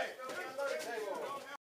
Hey,